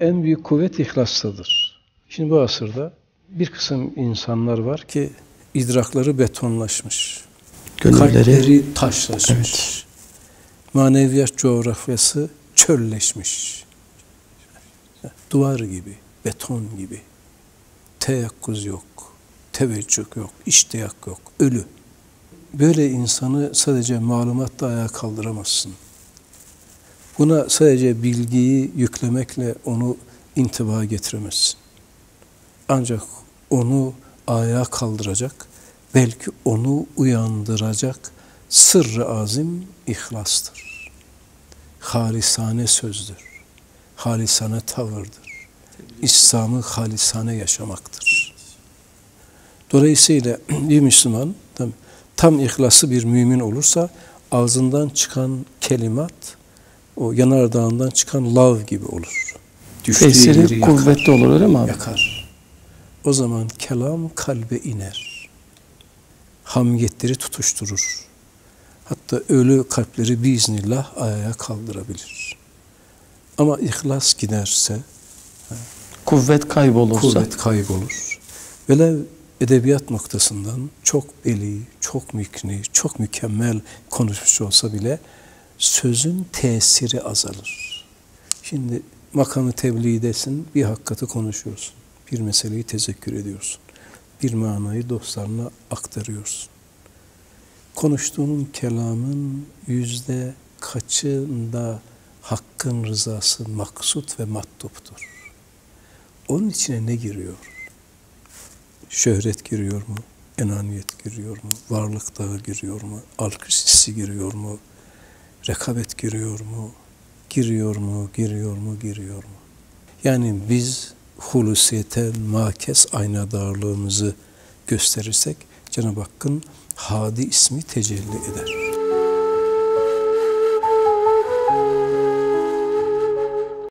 En büyük kuvvet ihlastadır. Şimdi bu asırda bir kısım insanlar var ki idrakları betonlaşmış. Gönülleri Kalpleri taşlaşmış. Evet. Maneviyat coğrafyası çölleşmiş. Duvar gibi, beton gibi. Teyakkuz yok, teveccüh yok, iştiyak yok, ölü. Böyle insanı sadece malumatla ayağa kaldıramazsın. Buna sadece bilgiyi yüklemekle onu intiba getiremezsin. Ancak onu ayağa kaldıracak, belki onu uyandıracak sırrı azim ihlastır. Halisane sözdür. Halisane tavırdır. İslam'ı halisane yaşamaktır. Dolayısıyla bir Müslüman tam, tam ihlaslı bir mümin olursa ağzından çıkan kelimat o yanardağından çıkan lav gibi olur. Düştüğü tesiri yakar kuvvetli olur öyle mi abi? yakar. O zaman kelam kalbe iner. Hamiyetleri tutuşturur. Hatta ölü kalpleri biiznillah ayağa kaldırabilir. Ama ihlas giderse Kuvvet kaybolursa. kuvvet kaybolur. Velev edebiyat noktasından çok beli, çok mükni, çok mükemmel konuşmuş olsa bile sözün tesiri azalır. Şimdi makamı tebliğdesin, bir hakikati konuşuyorsun. Bir meseleyi tezekkür ediyorsun. Bir manayı dostlarına aktarıyorsun. Konuştuğun kelamın yüzde kaçında hakkın rızası maksut ve mattuptur. Onun içine ne giriyor? Şöhret giriyor mu? Enaniyet giriyor mu? Varlık dağı giriyor mu? Alkış hissi giriyor mu? Rekabet giriyor mu? Giriyor mu? Giriyor mu? Giriyor mu? Yani biz hulusiyete makes aynadarlığımızı gösterirsek Cenab-ı Hakk'ın Hadi ismi tecelli eder.